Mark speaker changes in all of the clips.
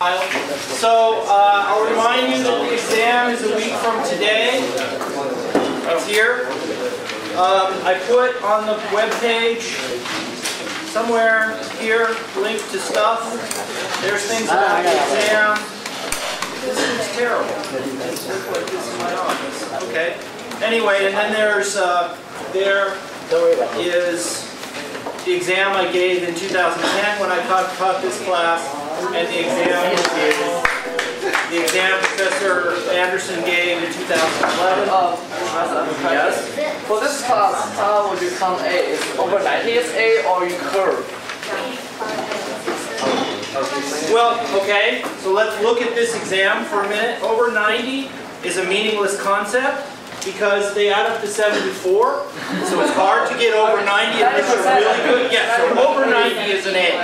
Speaker 1: So uh, I'll remind you that the exam is a week from today. It's here. Um, I put on the web page somewhere here link to stuff. There's things about the exam. This is terrible. This in my office. Okay. Anyway, and then there's uh, there is the exam I gave in 2010 when I taught, taught this class, and the exam the exam Professor Anderson gave in 2011.
Speaker 2: Um, yes. For this class, how would you count A? Is over 90 is A or you curve?
Speaker 1: Well, okay, so let's look at this exam for a minute. Over 90 is a meaningless concept because they add up to 74. So it's hard to get over 90 unless you're really good. Yeah, so over 90 is an A.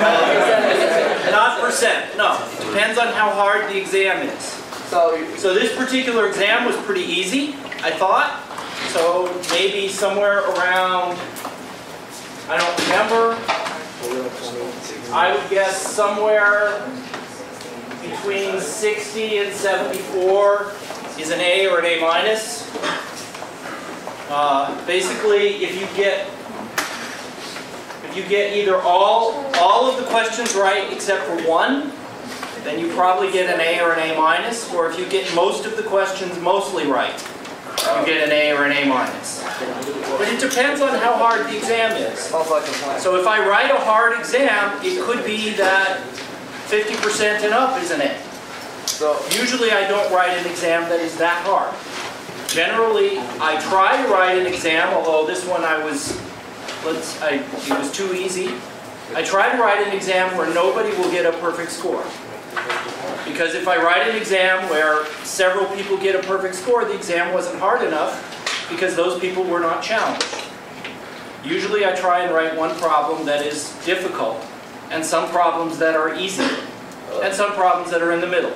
Speaker 1: Uh, not percent, no. It depends on how hard the exam is.
Speaker 2: So
Speaker 1: So this particular exam was pretty easy, I thought. So maybe somewhere around, I don't remember. I would guess somewhere between 60 and 74 is an A or an A minus. Uh, basically, if you get you get either all all of the questions right except for one, then you probably get an A or an A minus. Or if you get most of the questions mostly right, you get an A or an A minus. But it depends on how hard the exam is. So if I write a hard exam, it could be that 50% and up is an A.
Speaker 2: So
Speaker 1: Usually I don't write an exam that is that hard. Generally, I try to write an exam, although this one I was, let's, I, it was too easy. I try to write an exam where nobody will get a perfect score. Because if I write an exam where several people get a perfect score, the exam wasn't hard enough because those people were not challenged. Usually I try and write one problem that is difficult and some problems that are easy and some problems that are in the middle.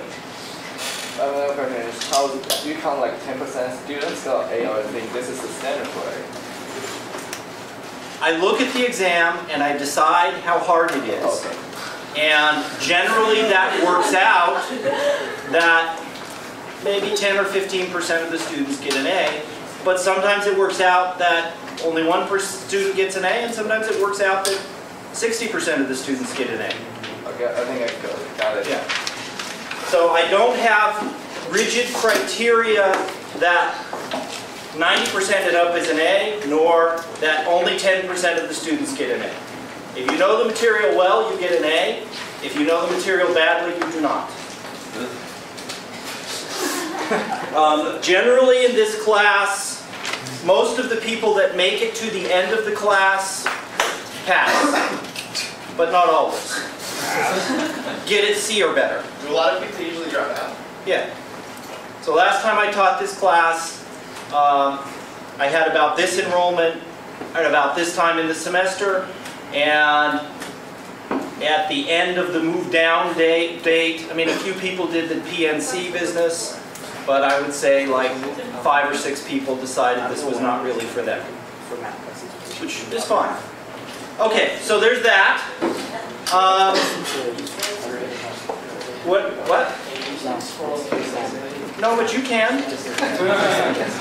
Speaker 2: Uh, question how do you count like 10% students or A or I think this is the standard for A?
Speaker 1: I look at the exam and I decide how hard it is.
Speaker 2: Okay.
Speaker 1: And generally that works out that maybe 10 or 15% of the students get an A. But sometimes it works out that only one per student gets an A and sometimes it works out that 60% of the students get an A.
Speaker 2: Okay, I think I got- got it.
Speaker 1: Yeah. So I don't have rigid criteria that 90% and up is an A, nor that only 10% of the students get an A. If you know the material well, you get an A. If you know the material badly, you do not. Um, generally in this class, most of the people that make it to the end of the class pass, but not always. Get it C or better.
Speaker 3: Do a lot of people usually drop out?
Speaker 1: Yeah. So last time I taught this class, um, I had about this enrollment at about this time in the semester, and at the end of the move down date, date, I mean, a few people did the PNC business, but I would say like five or six people decided this was not really for them, which is fine. Okay, so there's that. Um, what? What? No, but you can.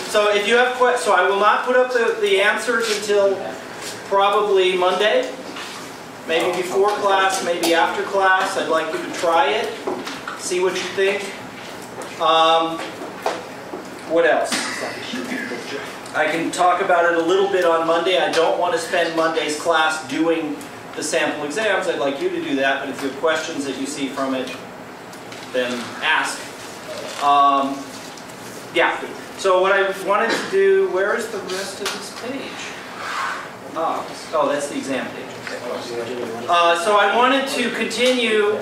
Speaker 1: So if you have que, so I will not put up the, the answers until probably Monday. Maybe before class, maybe after class. I'd like you to try it, see what you think. Um, what else? I can talk about it a little bit on Monday. I don't want to spend Monday's class doing the sample exams. I'd like you to do that, but if you have questions that you see from it, then ask. Um, yeah, so what I wanted to do, where is the rest of this page? Ah, oh, that's the exam page. Uh, so I wanted to continue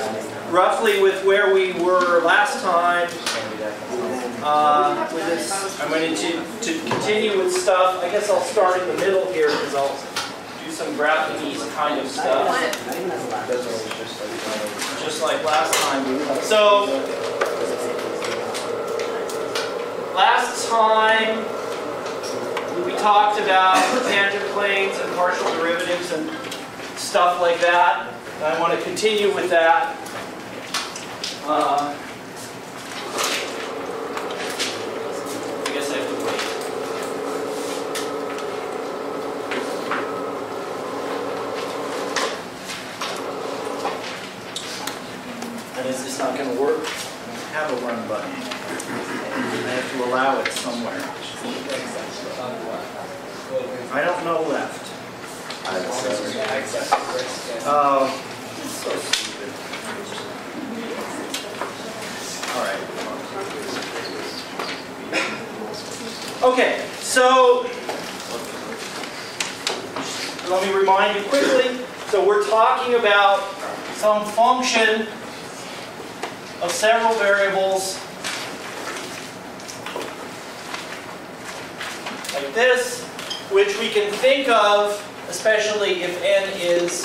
Speaker 1: roughly with where we were last time. Uh, with this, I'm going to, to continue with stuff. I guess I'll start in the middle here because I'll do some graphic kind of stuff, just like last time. So last time we talked about tangent planes and partial derivatives and stuff like that. I want to continue with that. Uh, I guess I have to. And is this not gonna work? I have a run button. To allow it somewhere. I don't know left. Oh, so stupid. All right. Okay, so let me remind you quickly. So we're talking about some function of several variables this, which we can think of, especially if n is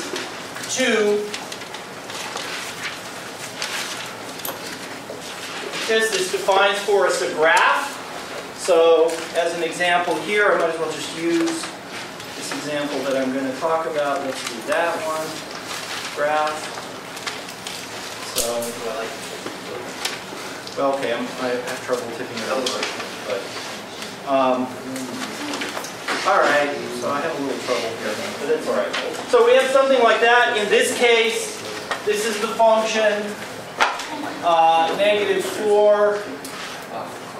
Speaker 1: 2, this, this defines for us a graph. So as an example here, I might as well just use this example that I'm going to talk about. Let's do that one, graph. So, well, okay, I'm, I have trouble tipping it over, but, um, all right, so I have a little trouble here, but that's all right. So we have something like that. In this case, this is the function, uh, negative 4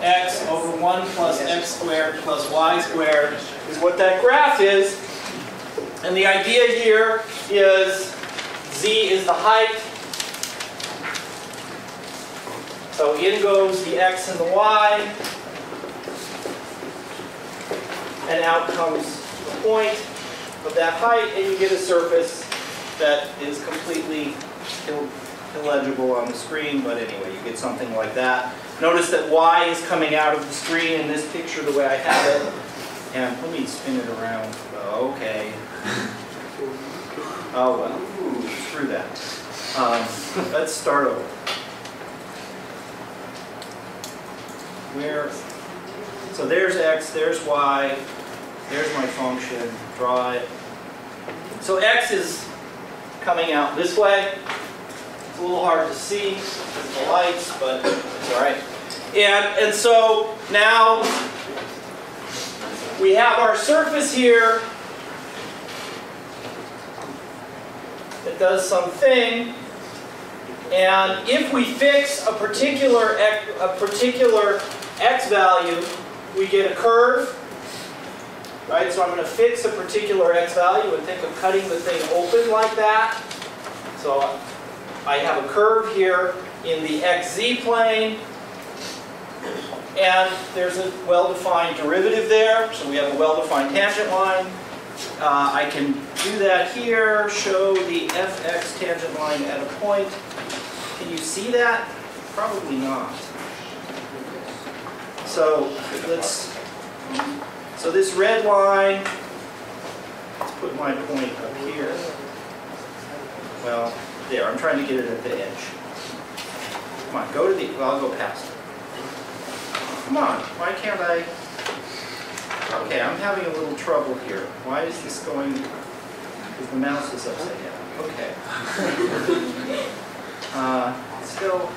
Speaker 1: x over 1 plus x squared plus y squared is what that graph is. And the idea here is z is the height. So in goes the x and the y. And out comes the point of that height, and you get a surface that is completely ill- illegible on the screen, but anyway, you get something like that. Notice that y is coming out of the screen in this picture the way I have it. And let me spin it around. Okay. Oh, well, screw that. Um, Let's start over. Where, so there's x, there's y, there's my function, draw it. So x is coming out this way. It's a little hard to see with the lights, but it's all right. And, and so now we have our surface here that does something. And if we fix a particular, a particular x value, we get a curve. Right, so I'm going to fix a particular x value and think of cutting the thing open like that. So I have a curve here in the xz plane. And there's a well-defined derivative there, so we have a well-defined tangent line. Uh, I can do that here, show the fx tangent line at a point. Can you see that? Probably not. So let's, so this red line, let's put my point up here. Well, there, I'm trying to get it at the edge. Come on, go to the, well, I'll go past it. Come on, why can't I? Okay, I'm having a little trouble here. Why is this going, because the mouse is upside down. Okay. Uh, Still,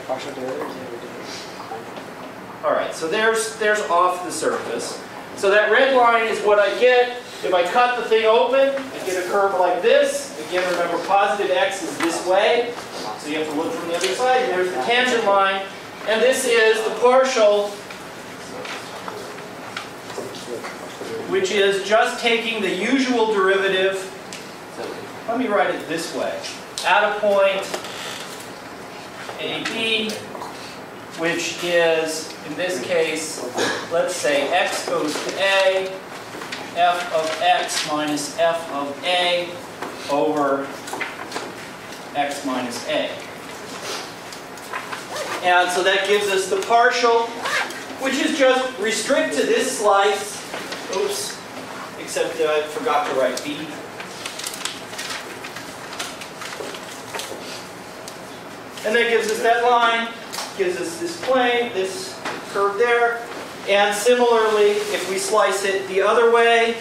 Speaker 1: all right, so there's, there's off the surface. So that red line is what I get. If I cut the thing open, I get a curve like this. Again, remember positive x is this way. So you have to look from the other side. There's the tangent line. And this is the partial, which is just taking the usual derivative. Let me write it this way. At a point AB, which is, in this case, let's say x goes to A, f of x minus f of A over x minus A. And so that gives us the partial, which is just restrict to this slice. Oops, except that I forgot to write b. And that gives us that line, gives us this plane, this curve there. And similarly, if we slice it the other way,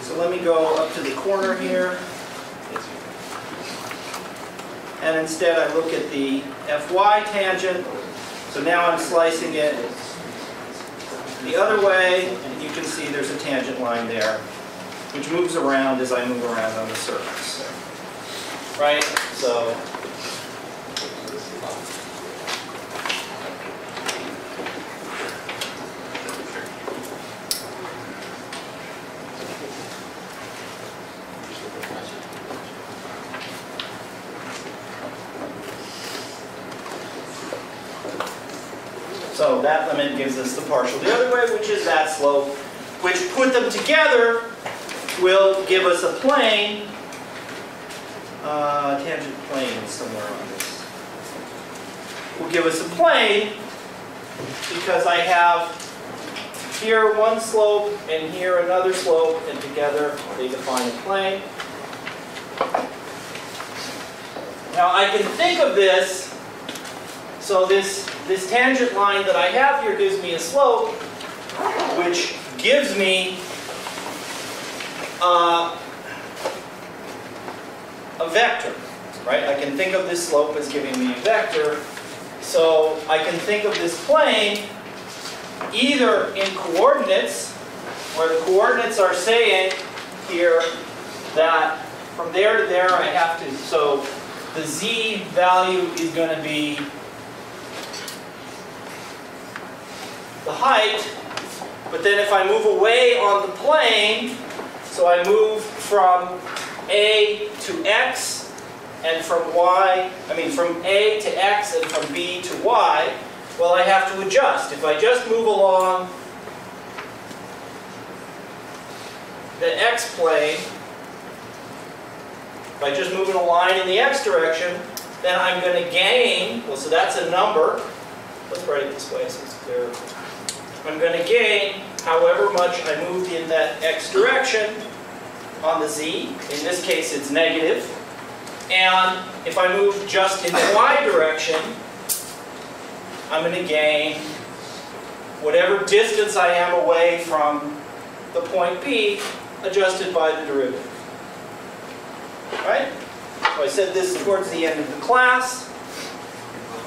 Speaker 1: so let me go up to the corner here. And instead I look at the Fy tangent. So now I'm slicing it the other way, and you can see there's a tangent line there, which moves around as I move around on the surface. Right? So So that limit gives us the partial the other way, which is that slope, which put them together will give us a plane, uh, tangent plane somewhere on this. Will give us a plane because I have here one slope and here another slope, and together they define a plane. Now I can think of this so this, this tangent line that I have here gives me a slope, which gives me uh, a vector, right? I can think of this slope as giving me a vector. So I can think of this plane either in coordinates, where the coordinates are saying here that from there to there I have to, so the z value is going to be the height, but then if I move away on the plane, so I move from A to X, and from Y, I mean from A to X and from B to Y, well I have to adjust. If I just move along the X plane, I just move in a line in the X direction, then I'm going to gain, well so that's a number, let's write it this way so it's clear. I'm going to gain however much I moved in that x direction on the z. In this case, it's negative. And if I move just in the y direction, I'm going to gain whatever distance I am away from the point B adjusted by the derivative. Right? So I said this towards the end of the class.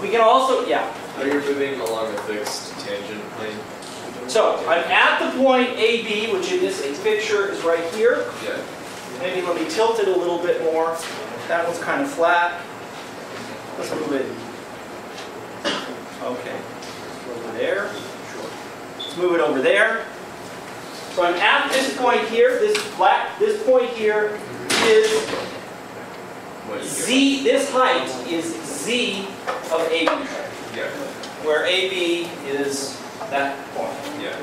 Speaker 1: We can also, yeah,
Speaker 3: Are you moving along a fixed tangent plane?
Speaker 1: So I'm at the point AB, which in this picture is right here. Maybe let me tilt it a little bit more. That one's kind of flat. Let's move it. Okay. Over there. Let's move it over there. So I'm at this point here. This flat. This point here is z. This height is z of AB, where AB is that point.
Speaker 3: Yeah.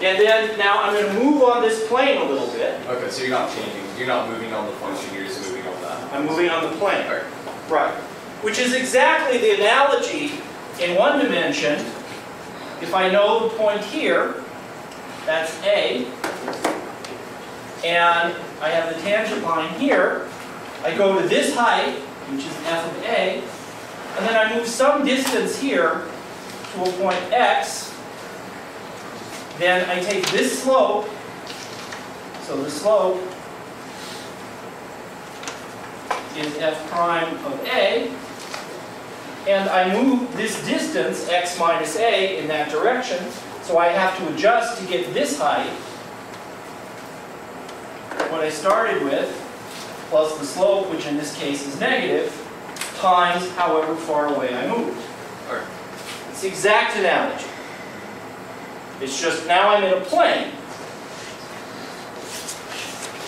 Speaker 1: And then now I'm going to move on this plane a little bit.
Speaker 3: Okay, so you're not changing. You're not moving on the function. You're just moving on that.
Speaker 1: I'm moving on the plane.
Speaker 3: Alright.
Speaker 1: Right. Which is exactly the analogy in one dimension. If I know the point here, that's A, and I have the tangent line here, I go to this height, which is f of A, and then I move some distance here to a point X, then I take this slope, so the slope is f prime of a, and I move this distance, x minus a, in that direction, so I have to adjust to get this height, what I started with, plus the slope, which in this case is negative, times however far away I moved. It's the exact analogy. It's just now I'm in a plane.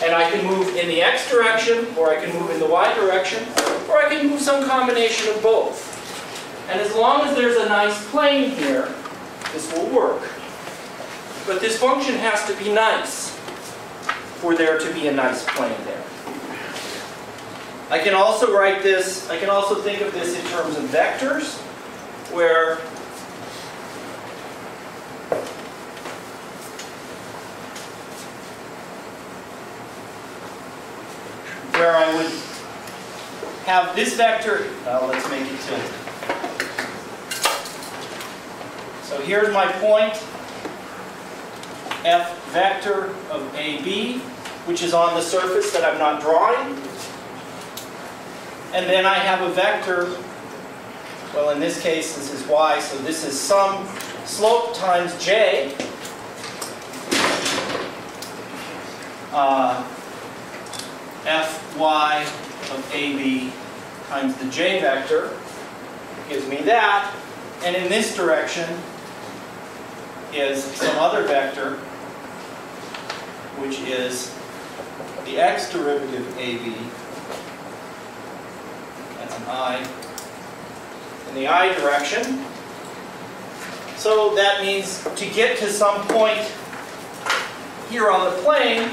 Speaker 1: And I can move in the x direction, or I can move in the y direction, or I can move some combination of both. And as long as there's a nice plane here, this will work. But this function has to be nice for there to be a nice plane there. I can also write this, I can also think of this in terms of vectors, where where I would have this vector, uh, let's make it tilt. So here's my point, f vector of AB, which is on the surface that I'm not drawing. And then I have a vector Well, in this case, this is y, so this is some slope times j. Uh, Fy of AB times the j vector gives me that. And in this direction is some other vector, which is the x derivative AB. That's an i. In the i direction. So that means to get to some point here on the plane,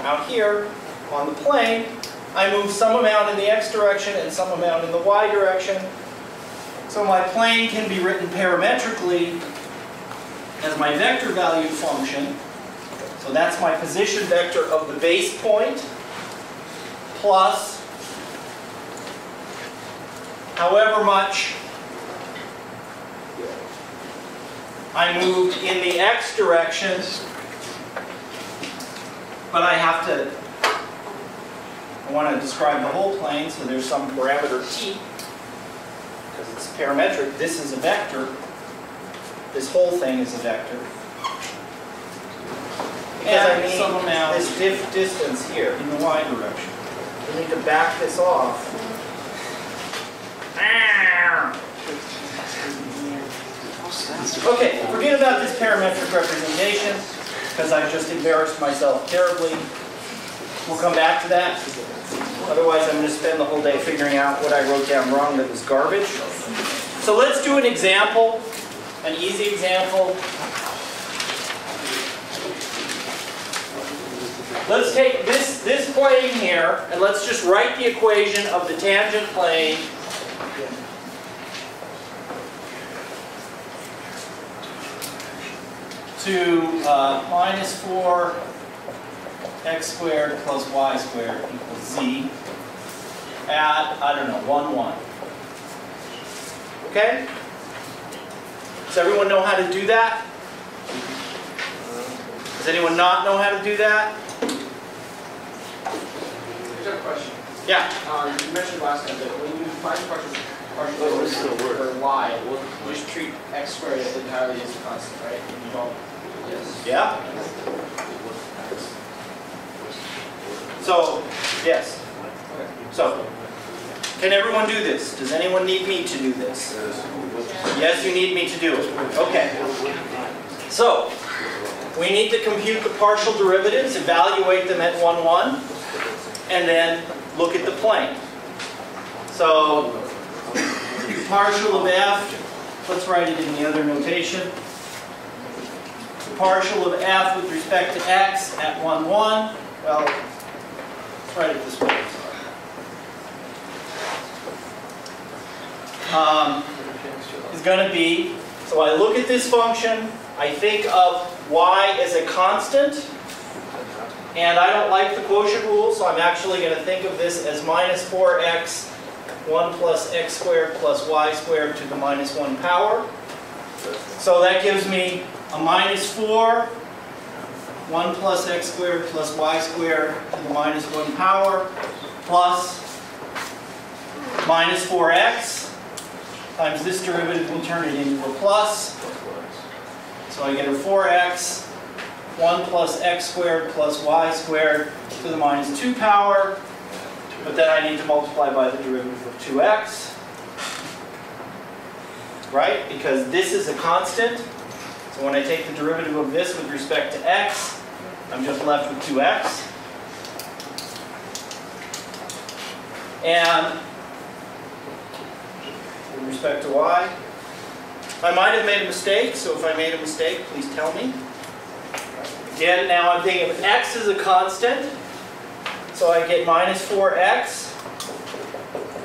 Speaker 1: out here on the plane, I move some amount in the x direction and some amount in the y direction. So my plane can be written parametrically as my vector value function. So that's my position vector of the base point plus however much I moved in the x direction, but I have to, I want to describe the whole plane, so there's some parameter t, because it's parametric, this is a vector, this whole thing is a vector. Because I need some amount, this diff distance here in the y direction. We need to back this off. Okay, forget about this parametric representation, because I've just embarrassed myself terribly. We'll come back to that. Otherwise, I'm going to spend the whole day figuring out what I wrote down wrong that was garbage. So let's do an example, an easy example. Let's take this, this plane here, and let's just write the equation of the tangent plane to uh, minus 4 x squared plus y squared equals z at, I don't know, 1, 1. Okay? Does everyone know how to do that? Does anyone not know how to do that?
Speaker 4: Here's a question.
Speaker 1: Yeah.
Speaker 4: Um, you mentioned last time that when you find partial, partial derivative for y, we'll just treat x squared as entirely as a constant, right? And you don't. Yes.
Speaker 1: Yeah? So, yes. So, can everyone do this? Does anyone need me to do this? Yes, you need me to do it. Okay. So, we need to compute the partial derivatives, evaluate them at 1, 1, and then look at the plane. So, partial of f, let's write it in the other notation. Partial of f with respect to x at 1, 1, well, let's write it this way. Um, is going to be, so I look at this function, I think of y as a constant, and I don't like the quotient rule, so I'm actually going to think of this as minus 4x, 1 plus x squared plus y squared to the minus 1 power. So that gives me a minus 4, 1 plus x squared plus y squared to the minus 1 power, plus minus 4x, times this derivative will turn it into a plus. So I get a 4x, 1 plus x squared plus y squared to the minus 2 power. But then I need to multiply by the derivative of 2x. Right? Because this is a constant. So when I take the derivative of this with respect to x, I'm just left with 2x. And respect to y. I might have made a mistake, so if I made a mistake, please tell me. Again, now I'm thinking of x is a constant, so I get minus 4x,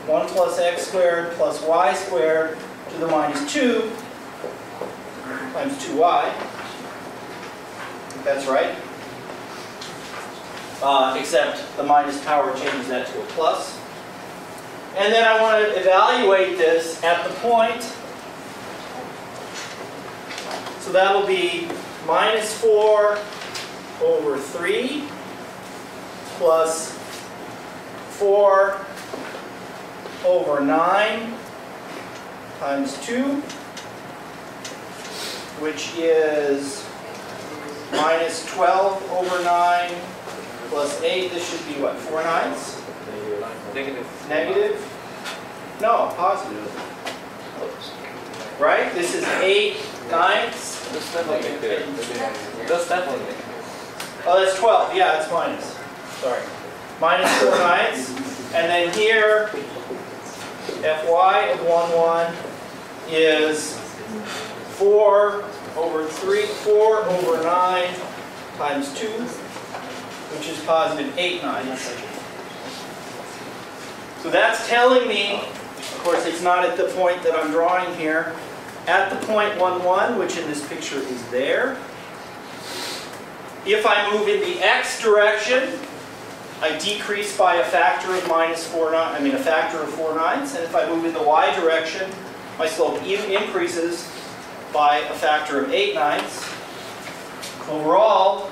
Speaker 1: 1 plus x squared plus y squared to the minus 2 times 2y. That's right. Uh, except the minus power changes that to a plus. And then I want to evaluate this at the point. So that'll be minus 4 over 3 plus 4 over 9 times 2, which is minus 12 over 9 plus 8. This should be what, 4 ninths?
Speaker 2: Negative.
Speaker 1: Negative? No, positive. Right? This is 8 ninths.
Speaker 2: That's definitely negative. That's definitely.
Speaker 1: Oh, that's 12. Yeah, it's minus. Sorry. Minus 4 ninths. And then here, Fy of 1, 1 is 4 over 3, 4 over 9 times 2, which is positive 8 ninths. So that's telling me, of course, it's not at the point that I'm drawing here, at the point 1, 1, which in this picture is there, if I move in the x direction, I decrease by a factor of minus 4 nine, I mean a factor of 4 ninths. And if I move in the y direction, my slope increases by a factor of 8 ninths. Overall,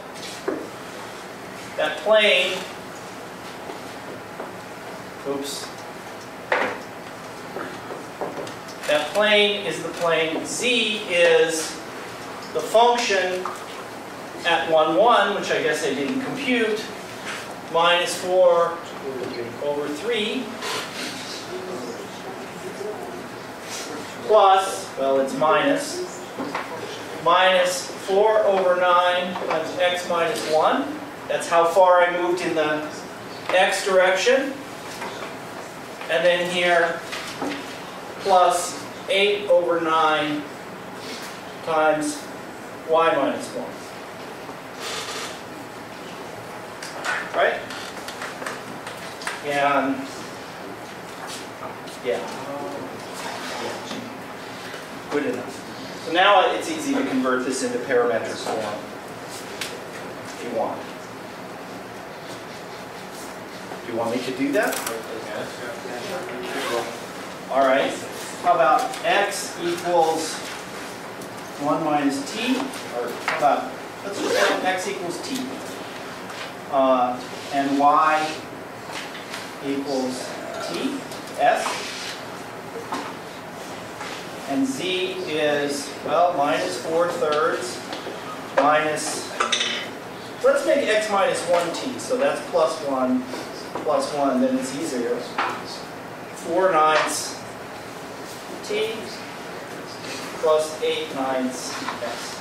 Speaker 1: that plane, oops, that plane is the plane z is the function at 1, 1, which I guess I didn't compute, minus 4 over 3, plus, well, it's minus, minus 4 over 9 times x minus 1. That's how far I moved in the x direction. And then here, plus 8 over 9 times y minus 1. right? And, yeah. Good enough. So now it's easy to convert this into parametric form, if you want. Do you want me to do that? All right. How about x equals 1 minus t? Or how about, let's just say x equals t uh, and y equals t, s. And z is, well, minus 4 thirds minus, let's make x minus 1t, so that's plus 1, plus 1, then it's easier. 4 ninths t plus 8 ninths s.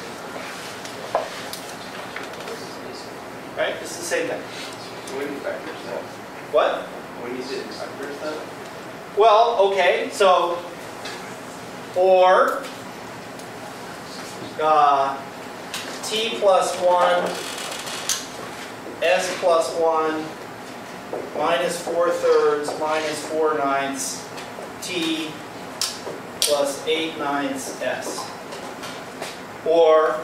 Speaker 1: Right? It's the same thing.
Speaker 2: When you factor that.
Speaker 1: What?
Speaker 2: When you did factors that.
Speaker 1: Well, okay, so, or, uh, t plus 1, s plus 1, minus 4 thirds, minus 4 ninths, t plus 8 ninths s. Or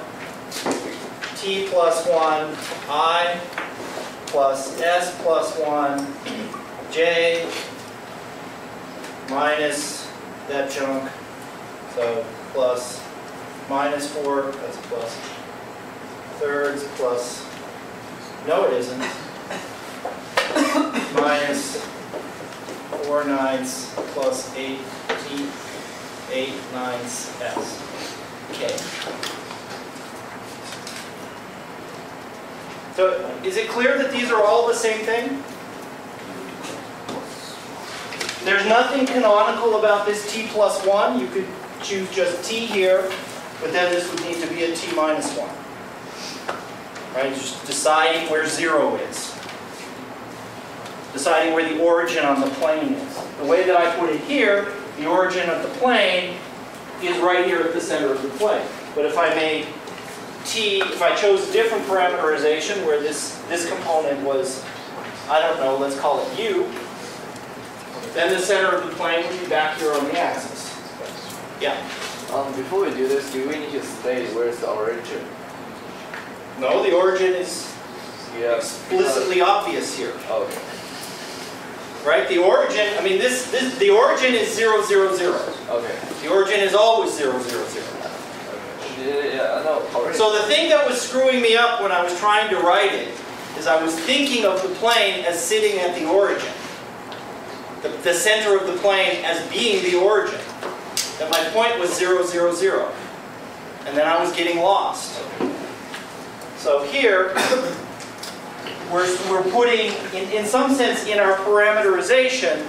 Speaker 1: t plus 1 i plus s plus 1 j minus that chunk, so plus minus 4, that's plus thirds plus, no it isn't, minus 4 ninths plus 8 t, 8 ninths s. Okay. So is it clear that these are all the same thing? There's nothing canonical about this t plus 1. You could choose just t here, but then this would need to be a t minus 1. Right? Just deciding where 0 is. Deciding where the origin on the plane is. The way that I put it here, the origin of the plane is right here at the center of the plane. But if I made t, if I chose a different parameterization where this, this component was, I don't know, let's call it u, then the center of the plane would be back here on the axis. Yeah.
Speaker 2: Um, before we do this, do we need to state where's the origin?
Speaker 1: No, the origin is
Speaker 2: Yeah.
Speaker 1: explicitly obvious here,
Speaker 2: Okay.
Speaker 1: Right? The origin, I mean, this, this, the origin is 0, 0, 0.
Speaker 2: Okay.
Speaker 1: The origin is always 0, 0, 0.
Speaker 2: Yeah, yeah, know.
Speaker 1: So the thing that was screwing me up when I was trying to write it is I was thinking of the plane as sitting at the origin. The, the center of the plane as being the origin. that my point was 0, 0, 0. And then I was getting lost. So here, we're, we're putting, in, in some sense, in our parameterization,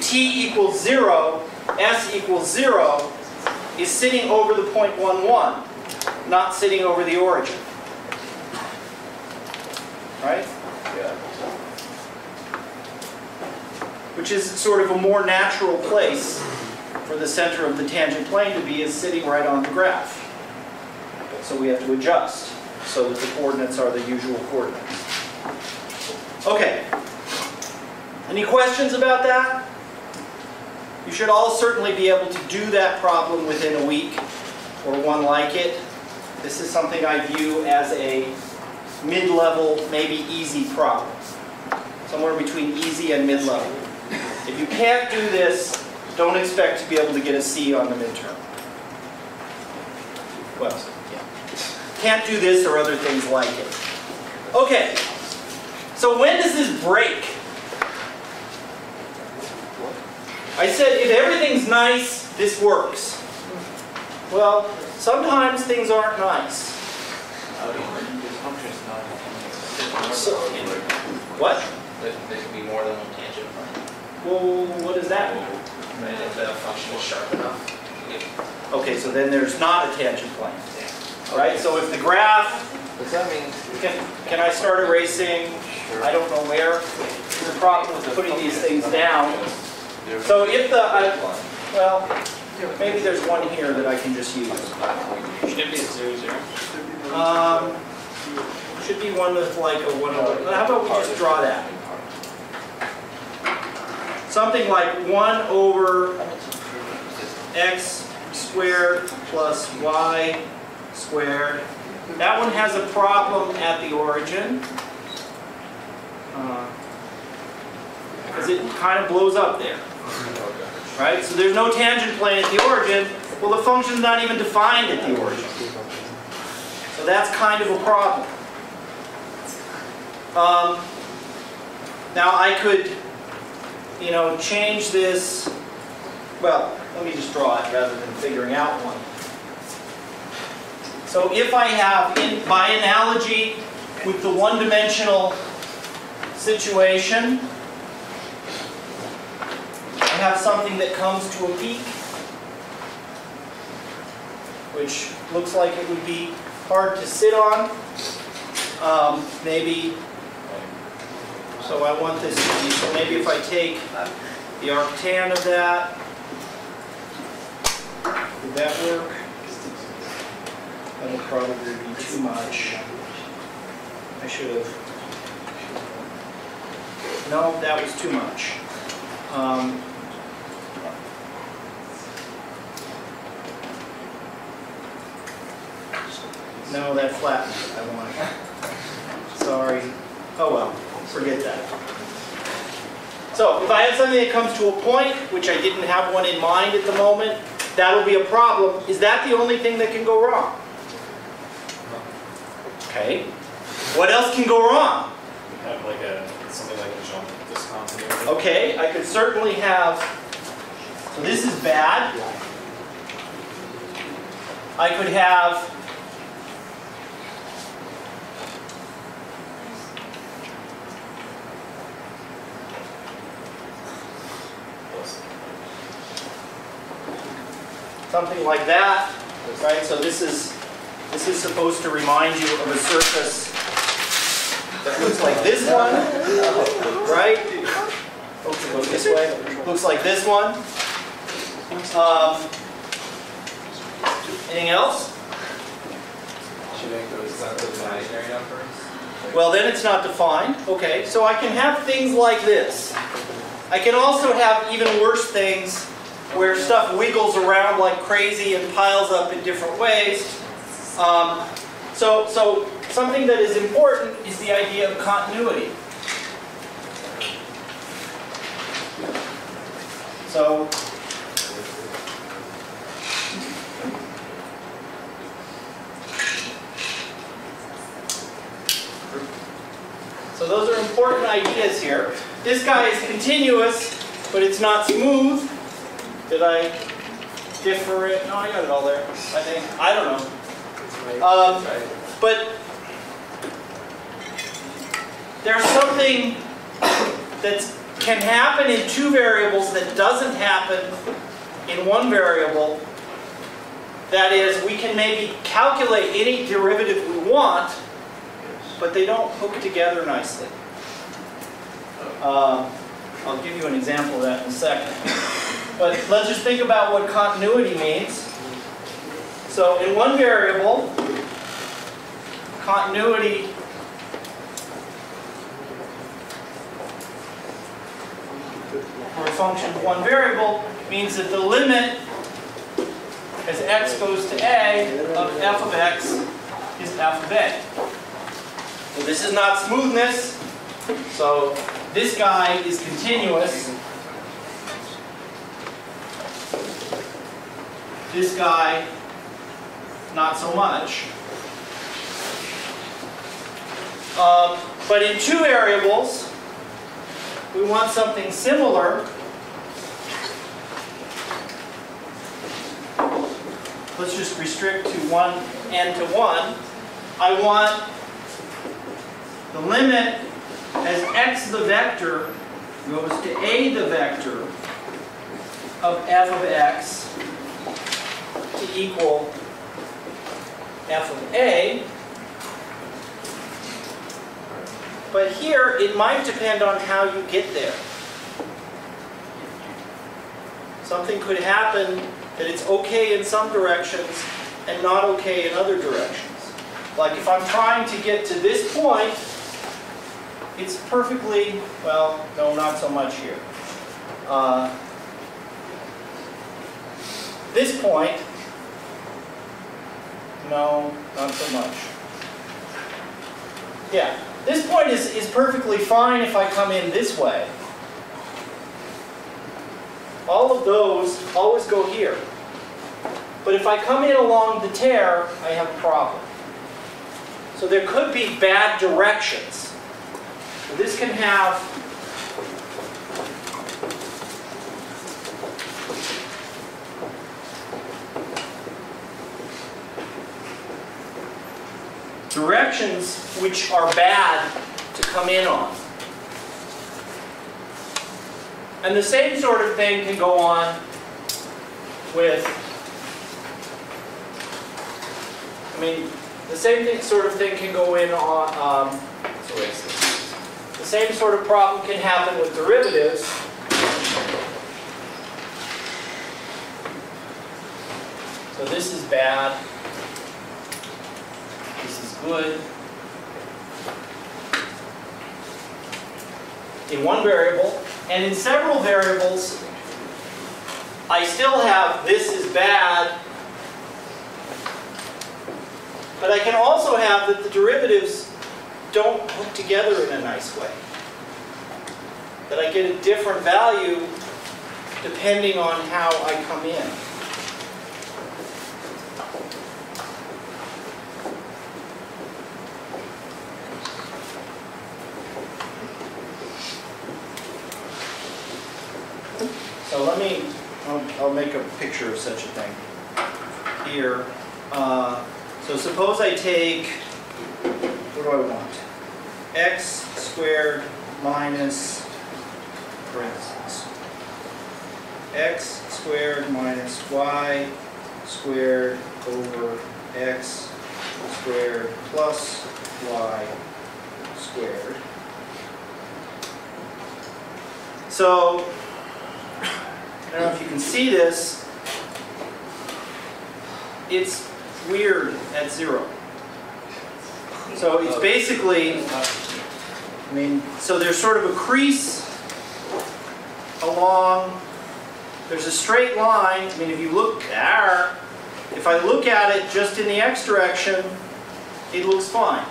Speaker 1: t equals 0, s equals 0, is sitting over the point 1, 1, not sitting over the origin. Right?
Speaker 2: Yeah.
Speaker 1: Which is sort of a more natural place for the center of the tangent plane to be is sitting right on the graph. So we have to adjust so that the coordinates are the usual coordinates. Okay. Any questions about that? You should all certainly be able to do that problem within a week or one like it. This is something I view as a mid-level, maybe easy problem. Somewhere between easy and mid-level. If you can't do this, don't expect to be able to get a C on the midterm. Well, yeah. Can't do this or other things like it. Okay, so when does this break? I said if everything's nice, this works. Well, sometimes things aren't nice.
Speaker 2: This function is not.
Speaker 1: So- What?
Speaker 5: There could be more than one tangent line.
Speaker 1: Well, what does that mean?
Speaker 5: The function is sharp enough,
Speaker 1: Okay, so then there's not a tangent plane. Right, so if the graph,
Speaker 2: Does that mean?
Speaker 1: can, can I start erasing, I don't know where, the problem with putting these things down. So if the, I, well, maybe there's one here that I can just use.
Speaker 5: should it be a zero zero?
Speaker 1: Um, should be one with like a one over, how about we just draw that? Something like one over x squared plus y squared. That one has a problem at the origin. Because it kind of blows up there. Right? So there's no tangent plane at the origin. Well, the function's not even defined at the origin. So that's kind of a problem. Um, now I could, you know, change this. Well, let me just draw it rather than figuring out one. So if I have, in, by analogy with the one-dimensional situation, I have something that comes to a peak, which looks like it would be hard to sit on. Um, maybe, so I want this to be, so maybe if I take the arctan of that, would that work? That would probably be too much. I should have. No, that was too much. Um, No, that flattened I want. Sorry. Oh well, forget that. So if I have something that comes to a point, which I didn't have one in mind at the moment, that'll be a problem. Is that the only thing that can go wrong? Okay. What else can go wrong?
Speaker 3: Have like a, something like a jump discontinuity.
Speaker 1: Okay, I could certainly have, so this is bad. I could have, something like that, right? So this is, this is supposed to remind you of a surface that looks like this one, right? Goes this way. Looks like this one. Um, anything else?
Speaker 3: Should it go to the imaginary numbers?
Speaker 1: Well, then it's not defined. Okay, so I can have things like this. I can also have even worse things where stuff wiggles around like crazy and piles up in different ways. Um, so, so something that is important is the idea of continuity. So So those are important ideas here. This guy is continuous, but it's not smooth. Did I differ it? no, I got it all there, I think, I don't know. Um, But there's something that can happen in two variables that doesn't happen in one variable. That is, we can maybe calculate any derivative we want, but they don't hook together nicely. Um, I'll give you an example of that in a second. But let's just think about what continuity means. So in one variable, continuity for a function of one variable means that the limit as x goes to a of f of x is f of a. So this is not smoothness, so this guy is continuous. This guy, not so much. Um, but in two variables, we want something similar. Let's just restrict to 1 and to 1. I want the limit as x the vector goes to a the vector of f of x to equal f of a. But here, it might depend on how you get there. Something could happen that it's okay in some directions and not okay in other directions. Like if I'm trying to get to this point, it's perfectly, well, no, not so much here. Uh, this point, no, not so much. Yeah, this point is, is perfectly fine if I come in this way. All of those always go here. But if I come in along the tear, I have a problem. So there could be bad directions. This can have directions which are bad to come in on. And the same sort of thing can go on with, I mean, the same thing, sort of thing can go in on, um. The same sort of problem can happen with derivatives. So this is bad. Good. In one variable, and in several variables, I still have this is bad, but I can also have that the derivatives don't hook together in a nice way. That I get a different value depending on how I come in. So let me, I'll, I'll make a picture of such a thing here. Uh, so suppose I take, what do I want? x squared minus, parentheses, x squared minus y squared over x squared plus y squared. So I don't know if you can see this. It's weird at zero. So it's basically, I mean, so there's sort of a crease along, there's a straight line. I mean, if you look there, if I look at it just in the x direction, it looks fine.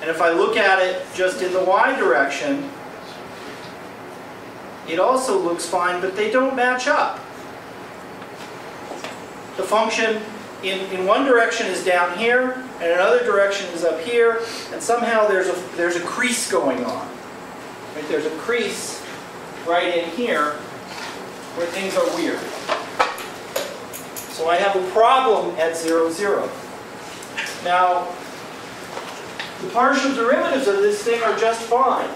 Speaker 1: And if I look at it just in the y direction, it also looks fine, but they don't match up. The function in, in one direction is down here, and another direction is up here, and somehow there's a, there's a crease going on. Right? There's a crease right in here where things are weird. So I have a problem at 0, 0. Now, the partial derivatives of this thing are just fine.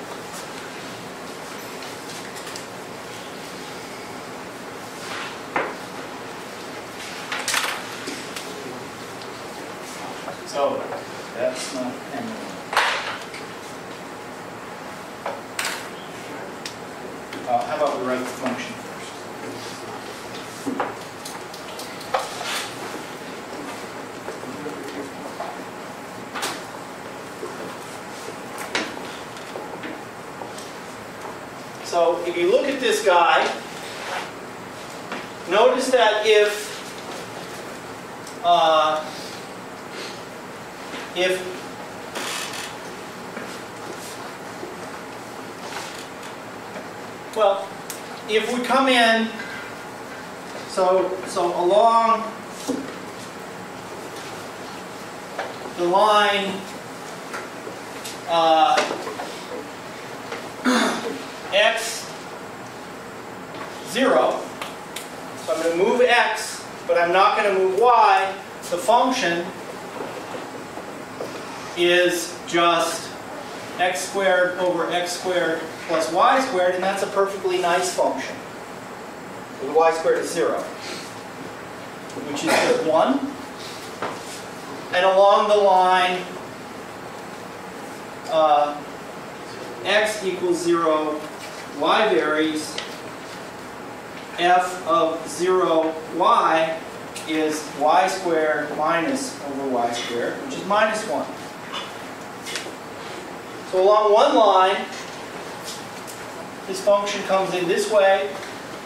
Speaker 1: Function comes in this way,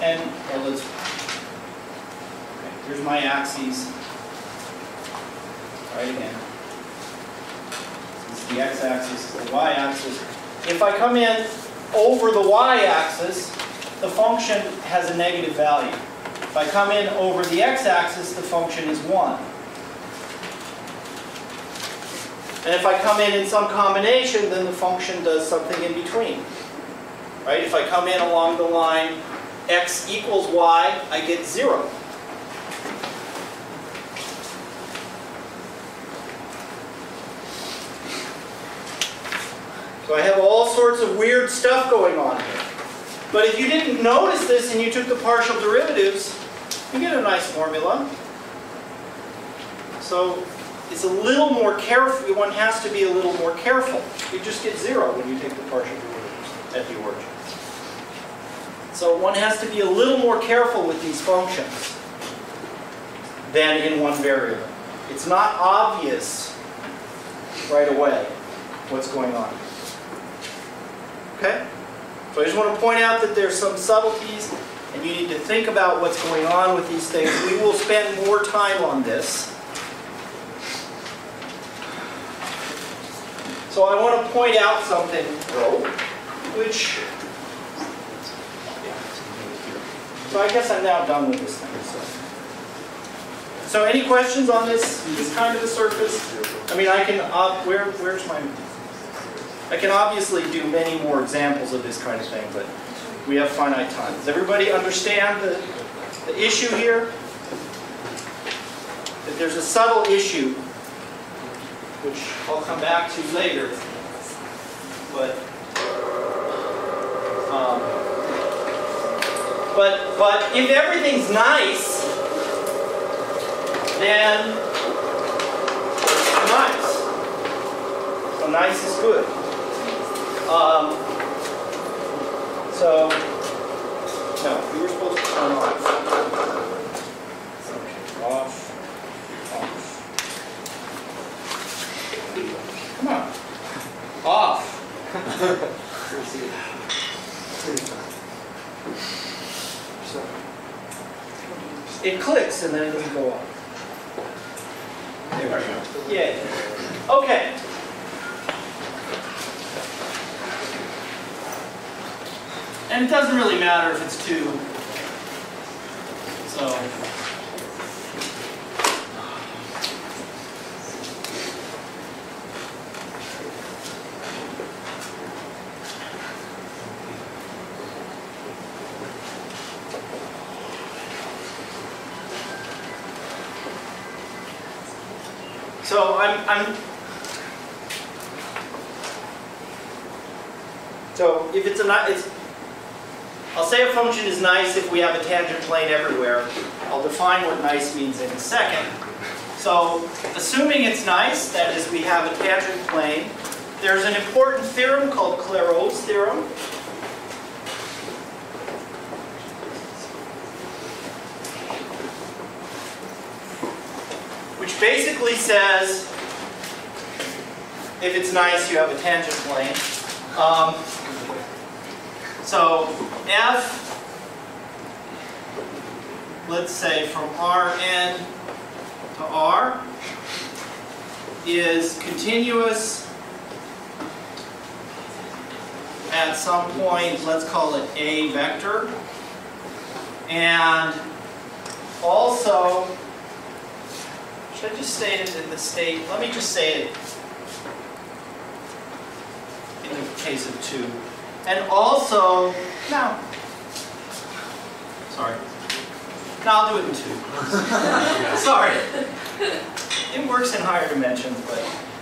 Speaker 1: and well, let's. Okay, here's my axes. Right again. This is the x-axis, the y-axis. If I come in over the y-axis, the function has a negative value. If I come in over the x-axis, the function is 1. And if I come in in some combination, then the function does something in between. Right? If I come in along the line x equals y, I get 0. So I have all sorts of weird stuff going on here. But if you didn't notice this and you took the partial derivatives, you get a nice formula. So it's a little more careful, one has to be a little more careful. You just get zero when you take the partial derivatives at the origin. So one has to be a little more careful with these functions than in one variable. It's not obvious right away what's going on. Okay? So I just want to point out that there's some subtleties and you need to think about what's going on with these things. We will spend more time on this. So I want to point out something, which, so I guess I'm now done with this thing. So, so any questions on this, this kind of a surface? I mean, I can, uh, where, where's my, I can obviously do many more examples of this kind of thing, but we have finite time. Does everybody understand the, the issue here? That there's a subtle issue which I'll come back to later. But, um, but, but if everything's nice, then nice. So nice is good. Um, so, no, we were supposed to turn off. Off, off. Come on. Off. It clicks and then it doesn't go off. There we go. Okay. And it doesn't really matter if it's two. So. So I'm, I'm. So if it's a nice, I'll say a function is nice if we have a tangent plane everywhere. I'll define what nice means in a second. So assuming it's nice, that is we have a tangent plane, there's an important theorem called Clairaut's theorem. Which basically says, if it's nice, you have a tangent plane. Um, so f, let's say from Rn to R, is continuous at some point, let's call it A vector. And also, should I just say it in the state? Let me just say it in the case of two. And also, now, Sorry. No, I'll do it in two. Sorry. It works in higher dimensions, but.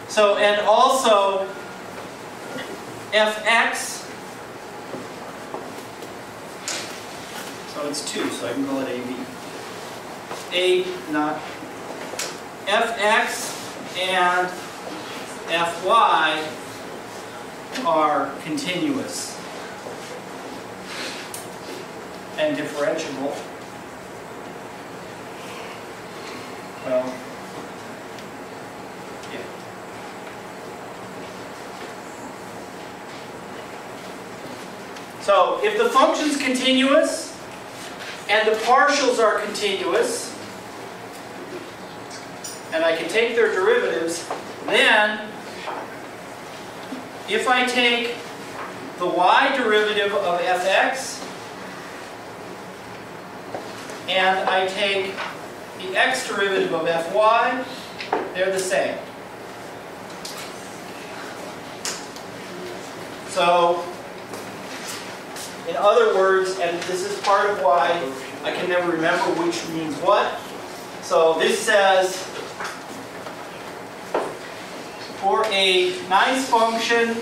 Speaker 1: So, and also, fx. So it's two, so I can call it AB. A, not fx and fy are continuous and differentiable. Well, yeah. So if the function's continuous and the partials are continuous, and I can take their derivatives, then if I take the y derivative of fx and I take the x derivative of fy, they're the same. So, in other words, and this is part of why I can never remember which means what. So this says for a nice function,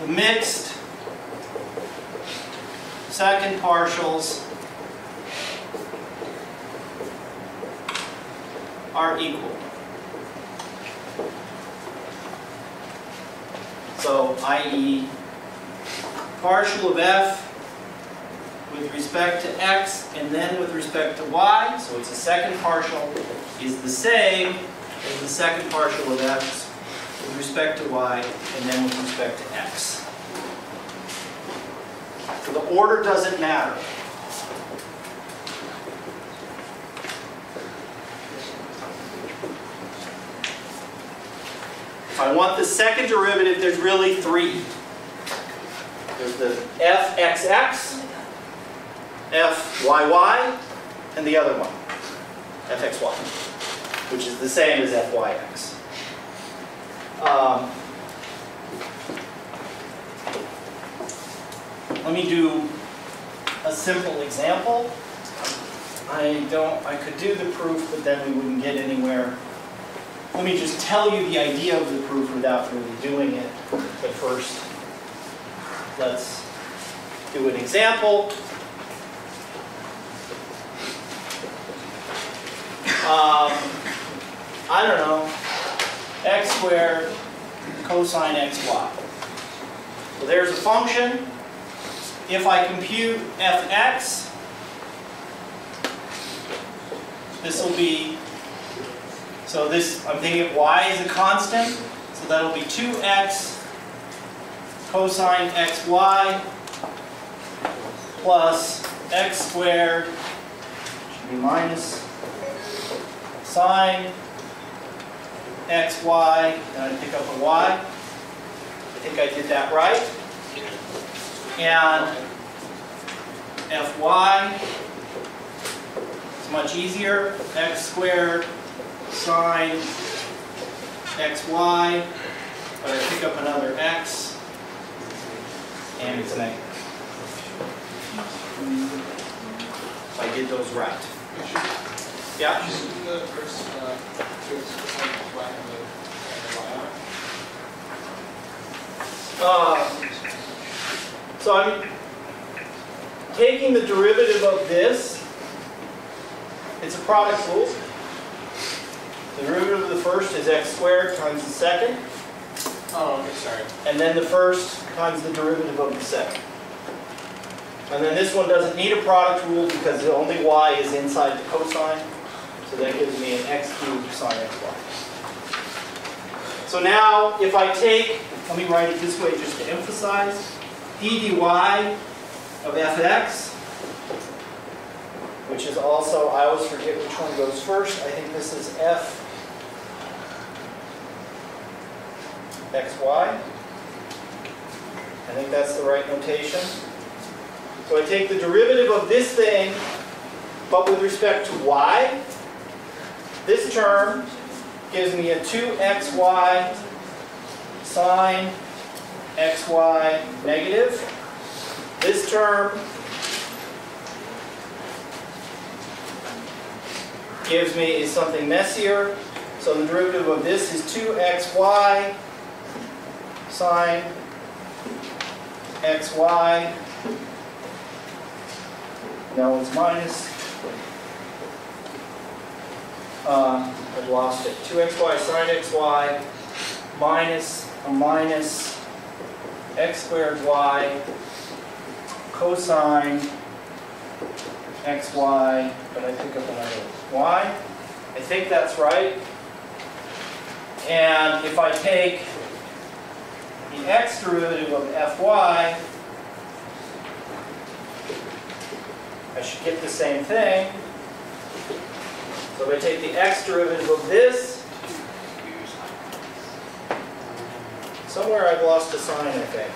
Speaker 1: the mixed second partials are equal. So, i.e., partial of f with respect to x and then with respect to y, so it's a second partial, is the same as the second partial of x with respect to y and then with respect to x. So the order doesn't matter. If I want the second derivative, there's really three. There's the fxx, fyy, and the other one, fxy, which is the same as fyx. Um, let me do a simple example. I don't, I could do the proof, but then we wouldn't get anywhere. Let me just tell you the idea of the proof without really doing it. But first, let's do an example. Um, I don't know, x squared cosine xy. So there's a function. If I compute fx, this will be, so this, I'm thinking y is a constant, so that'll be 2x cosine xy plus x squared, should be minus sine xy, and I pick up a y. I think I did that right. And fy is much easier. x squared sine xy, but I pick up another x, and it's negative. I did those right. Yeah?
Speaker 4: Just do the first, uh, two percent y and the, and the
Speaker 1: Uh, So I'm taking the derivative of this. It's a product rule. The derivative of the first is x squared times the second,
Speaker 4: Oh, okay, sorry.
Speaker 1: and then the first times the derivative of the second. And then this one doesn't need a product rule because the only y is inside the cosine. That gives me an x cubed sine xy. So now, if I take, let me write it this way just to emphasize, d dy of fx, which is also, I always forget which one goes first. I think this is f xy. I think that's the right notation. So I take the derivative of this thing, but with respect to y, this term gives me a 2xy sine xy negative. This term gives me is something messier. So the derivative of this is 2xy sine xy. Now it's minus. Uh, I've lost it. 2xy sine xy minus a minus x squared y cosine xy, but I pick up another y. I think that's right. And if I take the x derivative of fy, I should get the same thing. So if I take the x derivative of this, somewhere I've lost a sign, I think.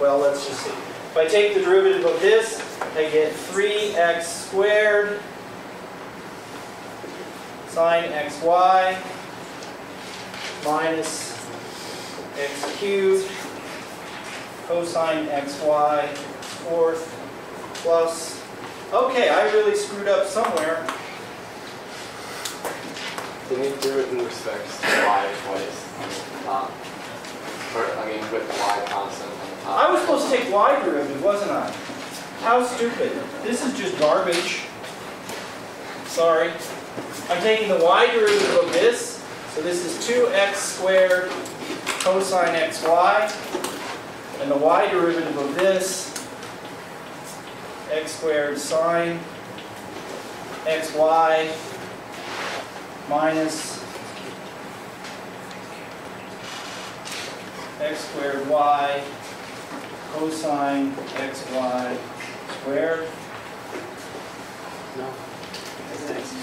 Speaker 1: Well, let's just see. If I take the derivative of this, I get 3x squared sine xy minus x cubed cosine xy fourth plus, okay, I really screwed up somewhere.
Speaker 2: You need to do it in respect to y twice on the top. Or, I mean, with y constant on the top.
Speaker 1: I was supposed to take y derivative, wasn't I? How stupid. This is just garbage. Sorry. I'm taking the y derivative of this, so this is 2x squared cosine xy, and the y derivative of this, x squared sine xy minus x squared y cosine xy squared.
Speaker 6: No.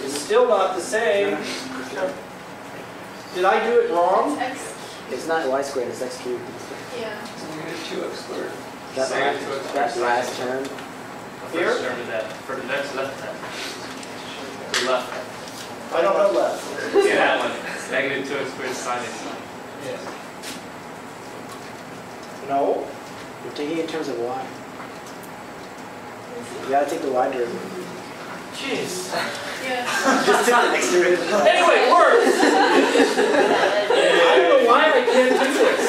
Speaker 1: It's still not the same. Did I do it wrong?
Speaker 7: X,
Speaker 6: It's not y squared, it's x cubed.
Speaker 7: yeah.
Speaker 3: Two x squared.
Speaker 6: That last, that last term,
Speaker 1: Here?
Speaker 5: First term of that, for the next left hand. The left hand.
Speaker 1: I don't know left.
Speaker 5: Yeah, that one. It's negative two x squared sine x.
Speaker 1: No?
Speaker 6: you're taking it in terms of y. You gotta take the y derivative.
Speaker 1: Jeez.
Speaker 7: Yeah.
Speaker 6: Just take the x derivative.
Speaker 1: Anyway, it works. I don't know why I can't do this.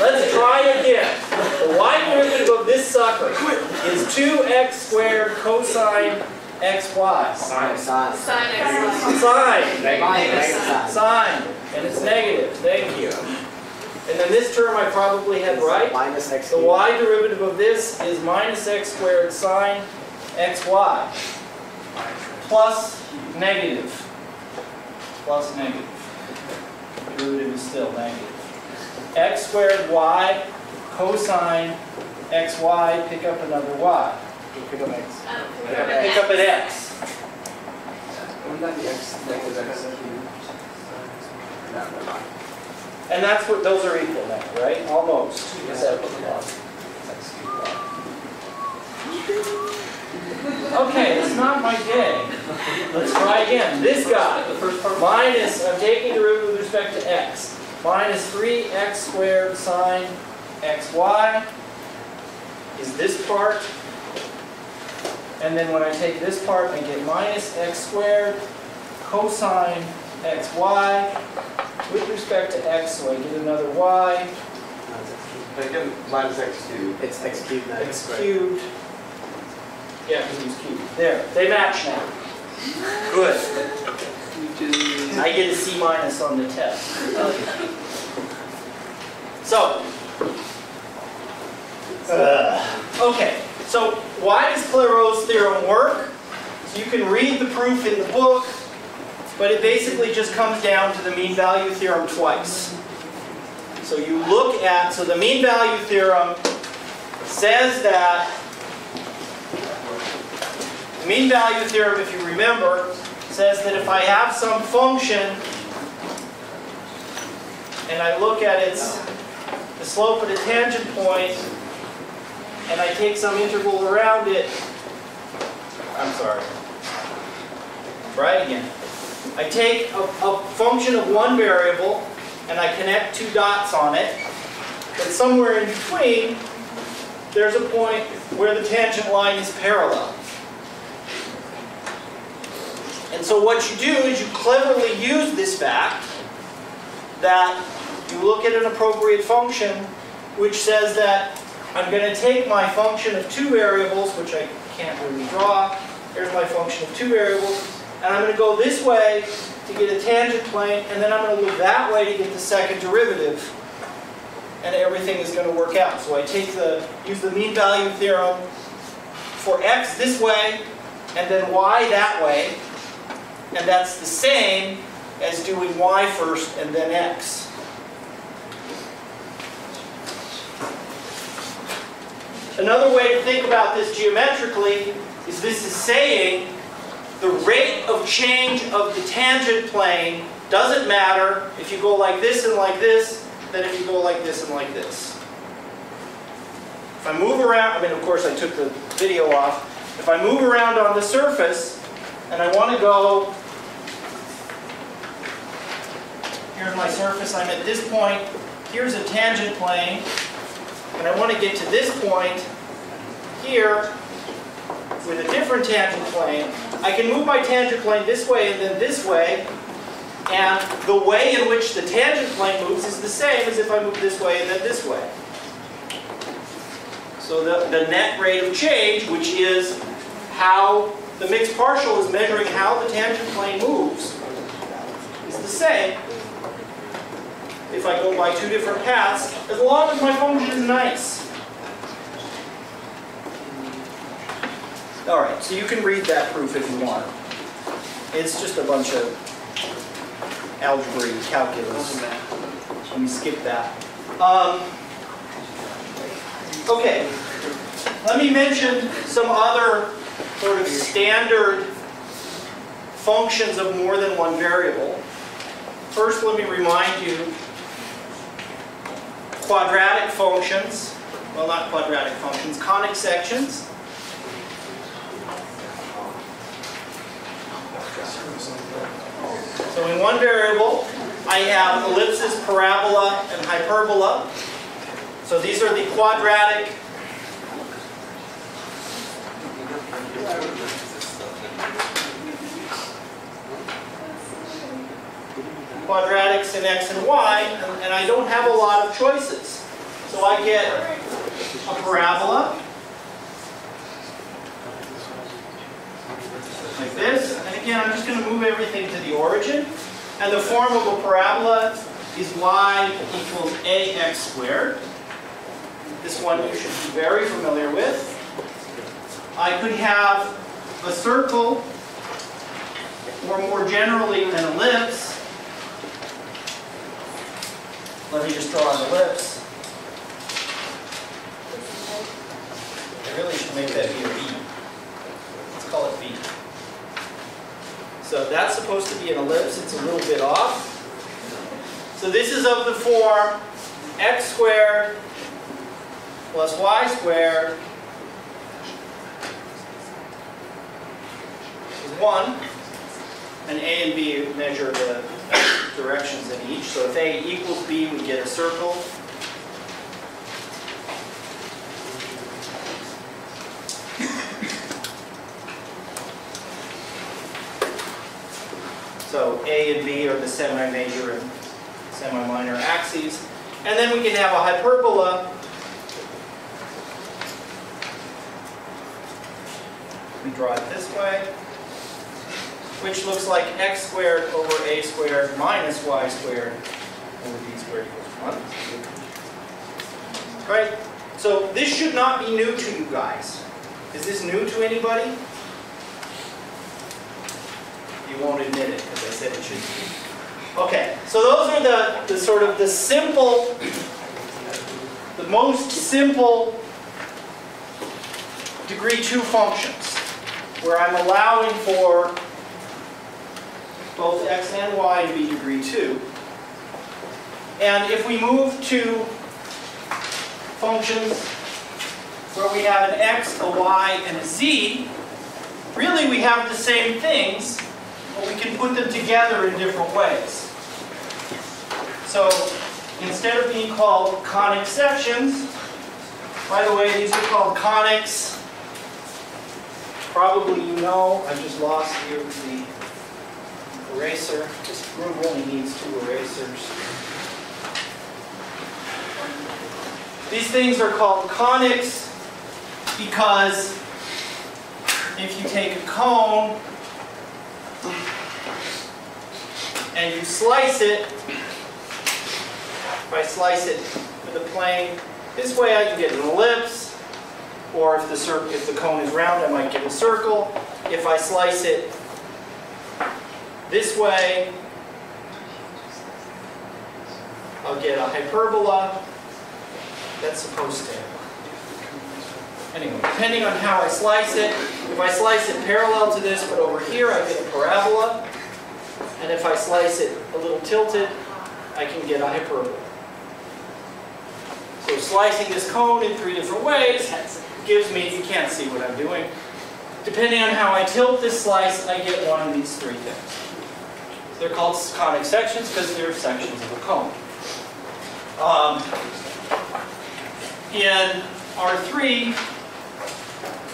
Speaker 1: Let's try again. The y derivative of this sucker is 2x squared cosine xy.
Speaker 5: Sine.
Speaker 6: Sine.
Speaker 7: Sine X.
Speaker 1: Sine.
Speaker 6: Negative sine.
Speaker 1: Sine. And it's negative. Thank you. And then this term I probably had right.
Speaker 6: Minus x
Speaker 1: The y derivative of this is minus x squared sine xy plus negative. Plus negative. Derivative is still negative. X squared y cosine xy, pick up another y.
Speaker 6: Pick up x.
Speaker 7: I don't think
Speaker 6: Yeah.
Speaker 7: that
Speaker 1: Pick up an x.
Speaker 2: Wouldn't that be x negative x cubed? No, never mind.
Speaker 1: And that's what, those are equal now, right? Almost. Except-
Speaker 2: X cubed y.
Speaker 1: Okay, it's not my day. Let's try again. This guy, the first part, minus, I'm taking the derivative with respect to x, minus 3x squared sine xy is this part. And then when I take this part, I get minus x squared cosine xy with respect to x, so I get another y,
Speaker 3: Again, minus x cubed.
Speaker 6: It's x cubed, not x
Speaker 1: x
Speaker 6: squared.
Speaker 1: cubed. Yeah, because he's cubed. There, they match now. Good. I get a C minus on the test. So. uh, Okay, so why does Clairaut's theorem work? So you can read the proof in the book, but it basically just comes down to the mean value theorem twice. So you look at, so the mean value theorem says that, the mean value theorem, if you remember, says that if I have some function and I look at its, the slope at the tangent point, and I take some interval around it, I'm sorry. It again. I take a, a function of one variable and I connect two dots on it, but somewhere in between, there's a point where the tangent line is parallel. And so what you do is you cleverly use this fact that you look at an appropriate function which says that I'm going to take my function of two variables, which I can't really draw. Here's my function of two variables. And I'm going to go this way to get a tangent plane, and then I'm going to look that way to get the second derivative. And everything is going to work out. So I take the, use the mean value theorem for x this way, and then y that way. And that's the same as doing y first and then x. Another way to think about this geometrically is this is saying the rate of change of the tangent plane doesn't matter if you go like this and like this than if you go like this and like this. If I move around, I mean, of course I took the video off. If I move around on the surface and I want to go, here's my surface, I'm at this point, here's a tangent plane, and I want to get to this point here with a different tangent plane, I can move my tangent plane this way and then this way, and the way in which the tangent plane moves is the same as if I move this way and then this way. So the, the net rate of change, which is how the mixed partial is measuring how the tangent plane moves, is the same if I go by two different paths, as long as my function is nice. All right, so you can read that proof if you want. It's just a bunch of algebra, and calculus. Let me skip that. Um, okay, let me mention some other sort of standard functions of more than one variable. First, let me remind you quadratic functions, well not quadratic functions, conic sections. So in one variable, I have ellipses, parabola, and hyperbola. So these are the quadratic quadratics in x and y, and, I don't have a lot of choices. So I get a parabola, like this, and again, I'm just going to move everything to the origin, and the form of a parabola is y equals ax squared. This one you should be very familiar with. I could have a circle, or more generally an ellipse, let me just draw an ellipse. I really should make that be a V. Let's call it V. So that's supposed to be an ellipse. It's a little bit off. So this is of the form x squared plus y squared is 1. And A and B measure the directions in each. So if A equals B, we get a circle. So A and B are the semi-major and semi-minor axes. And then we can have a hyperbola we draw it this way which looks like x squared over a squared minus y squared over b squared equals 1. Right? So this should not be new to you guys. Is this new to anybody? You won't admit it because I said it should be. Okay, so those are the, the sort of the simple, the most simple degree 2 functions where I'm allowing for both x and y to be degree 2. And if we move to functions where we have an x, a y, and a z, really we have the same things, but we can put them together in different ways. So instead of being called conic sections, by the way, these are called conics. Probably you know, I just lost here the eraser. This room only needs two erasers. These things are called conics because if you take a cone and you slice it, if I slice it with a plane, this way I can get an ellipse, or if the, if the cone is round, I might get a circle. If I slice it this way, I'll get a hyperbola. That's supposed to. Anyway, depending on how I slice it, if I slice it parallel to this, but over here I get a parabola. And if I slice it a little tilted, I can get a hyperbola. So slicing this cone in three different ways gives me, you can't see what I'm doing. Depending on how I tilt this slice, I get one of these three things. They're called conic sections because they're sections of a cone. Um, in R3,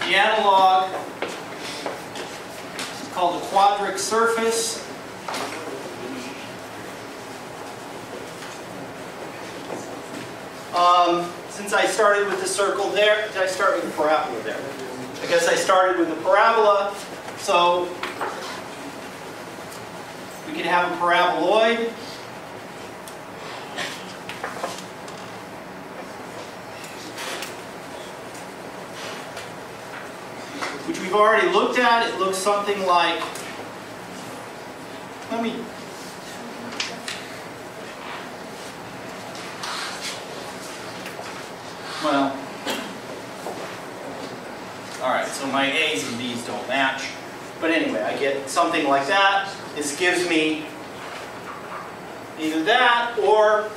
Speaker 1: the analog is called a quadric surface. Um, since I started with the circle there, did I start with the parabola there? I guess I started with the parabola, so can have a paraboloid. which we've already looked at. It looks something like, let me, well, all right, so my A's and B's don't match. But anyway, I get something like that. This gives me either that or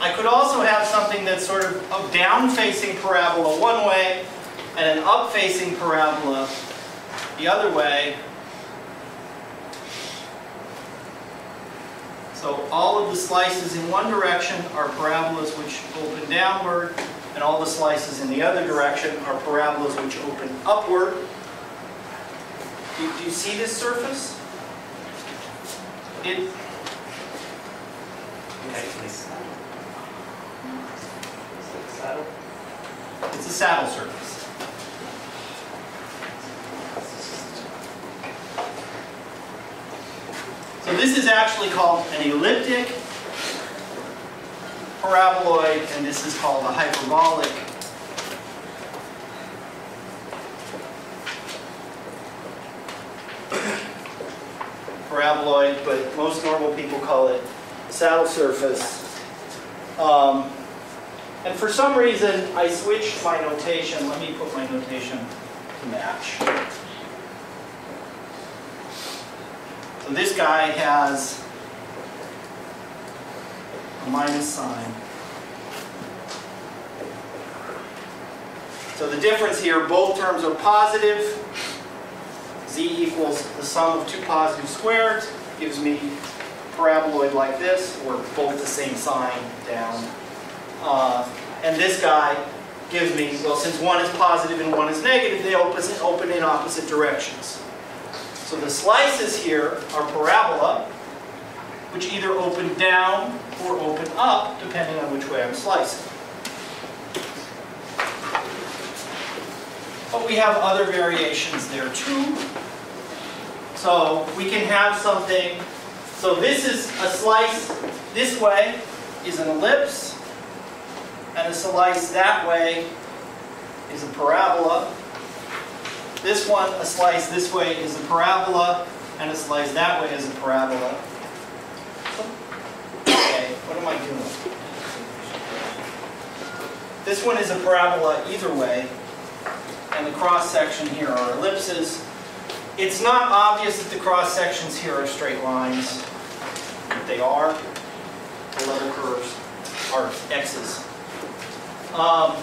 Speaker 1: I could also have something that's sort of a down-facing parabola one way and an up-facing parabola the other way. So all of the slices in one direction are parabolas which open downward, and all the slices in the other direction are parabolas which open upward. Do, do you see this surface? It, okay. it's a saddle surface. So this is actually called an elliptic paraboloid, and this is called a hyperbolic paraboloid, but most normal people call it saddle surface. Um, and for some reason, I switched my notation. Let me put my notation to match. So this guy has a minus sign. So the difference here, both terms are positive. Z equals the sum of two positive squares, gives me paraboloid like this, or both the same sign down. Uh, and this guy gives me, well, since one is positive and one is negative, they open, open in opposite directions. So the slices here are parabola, which either open down or open up, depending on which way I'm slicing. But we have other variations there too. So we can have something, so this is a slice this way is an ellipse, and a slice that way is a parabola. This one, a slice this way is a parabola, and a slice that way is a parabola. Okay, what am I doing? This one is a parabola either way, and the cross section here are ellipses. It's not obvious that the cross sections here are straight lines, but they are. The level curves are x's. Um,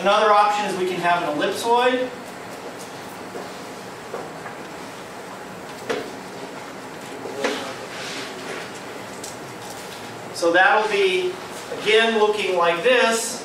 Speaker 1: another option is we can have an ellipsoid. So that'll be, again, looking like this.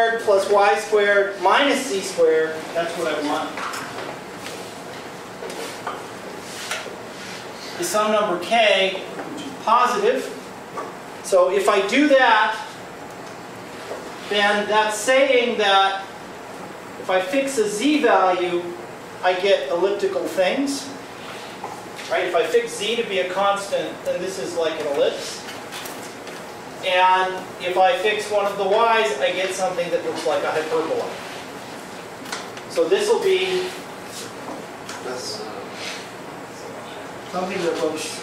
Speaker 1: Squared plus Y squared minus Z squared, that's what I want. The some number K, which is positive. So if I do that, then that's saying that if I fix a Z value, I get elliptical things. Right, if I fix z to be a constant, then this is like an ellipse. And if I fix one of the y's, I get something that looks like a hyperbola. So this will be something that looks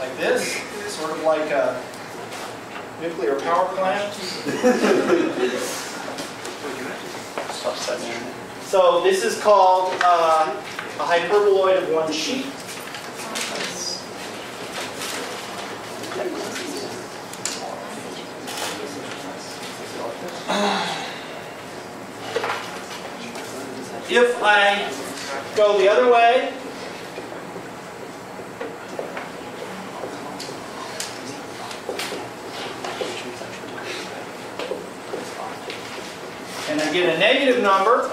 Speaker 1: like this, sort of like a nuclear power plant. So this is called uh, a hyperboloid of one sheet. If I go the other way, and I get a negative number,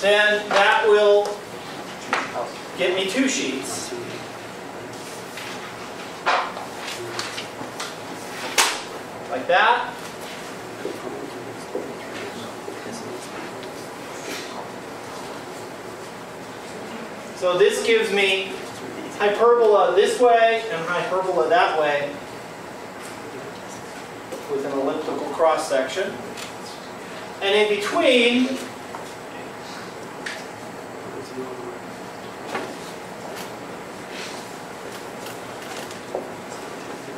Speaker 1: then that will get me two sheets. Like that. So this gives me hyperbola this way and hyperbola that way with an elliptical cross section. And in between,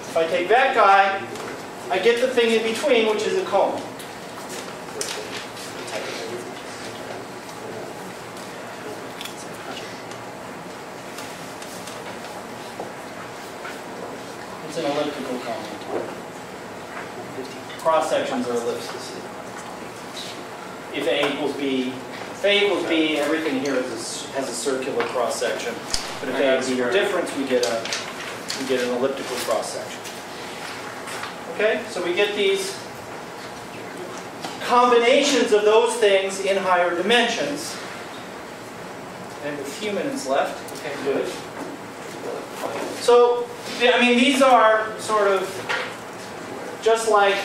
Speaker 1: if I take that guy, I get the thing in between, which is a cone. An elliptical cone. Cross sections are ellipses. If A equals B, if A equals B, everything here is a has a circular cross section. But if A is B are different, we get a, we get an elliptical cross section. Okay, so we get these combinations of those things in higher dimensions. Have a few minutes left. Okay, good. So, I mean, these are sort of, just like,